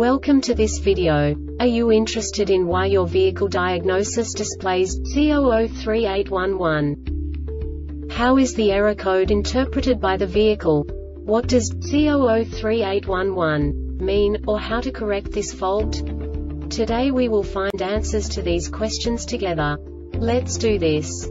Welcome to this video. Are you interested in why your vehicle diagnosis displays C003811? How is the error code interpreted by the vehicle? What does C003811 mean, or how to correct this fault? Today we will find answers to these questions together. Let's do this.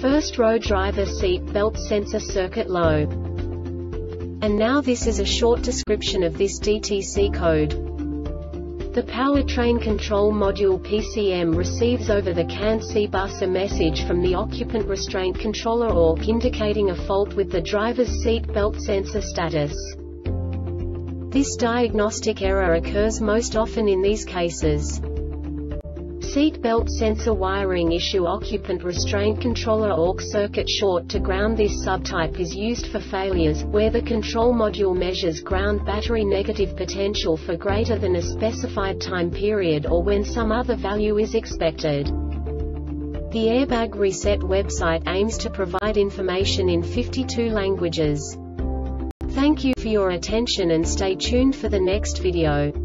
First row driver seat belt sensor circuit low. And now this is a short description of this DTC code. The powertrain control module PCM receives over the CAN-C bus a message from the occupant restraint controller ORC indicating a fault with the driver's seat belt sensor status. This diagnostic error occurs most often in these cases. Seat belt sensor wiring issue occupant restraint controller ORC circuit short to ground This subtype is used for failures, where the control module measures ground battery negative potential for greater than a specified time period or when some other value is expected. The Airbag Reset website aims to provide information in 52 languages. Thank you for your attention and stay tuned for the next video.